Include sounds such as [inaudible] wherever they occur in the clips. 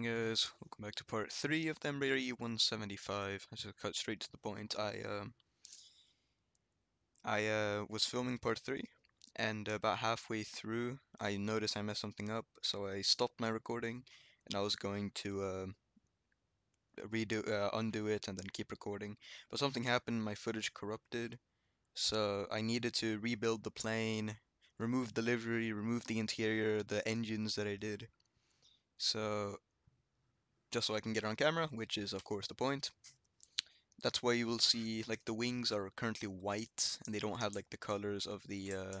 Hey guys, welcome back to part 3 of the Embraer E175. I just cut straight to the point. I uh, I uh, was filming part 3 and about halfway through I noticed I messed something up so I stopped my recording and I was going to uh, redo undo it and then keep recording but something happened my footage corrupted so I needed to rebuild the plane remove the livery remove the interior the engines that I did so just so I can get it on camera, which is of course the point. That's why you will see like the wings are currently white and they don't have like the colors of the uh,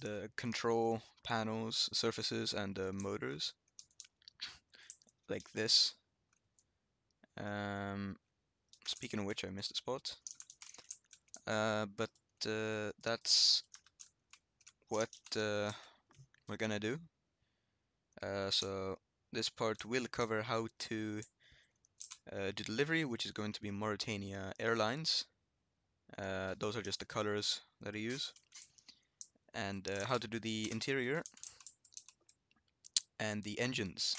the control panels, surfaces, and uh, motors [sniffs] like this. Um, speaking of which, I missed a spot. Uh, but uh, that's what uh, we're gonna do. Uh, so this part will cover how to uh, do delivery, which is going to be Mauritania Airlines. Uh, those are just the colors that I use. And uh, how to do the interior and the engines.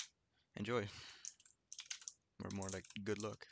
Enjoy. Or more like good luck.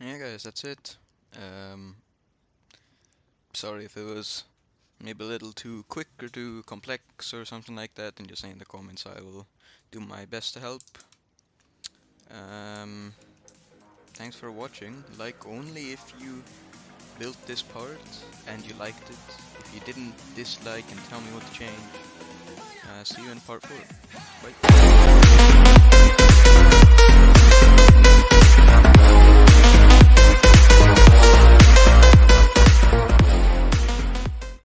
Yeah, guys, that's it. Um, sorry if it was maybe a little too quick or too complex or something like that, and just say in the comments. I will do my best to help. Um, thanks for watching. Like only if you built this part and you liked it. If you didn't, dislike and tell me what to change. Uh, see you in part 4. Bye.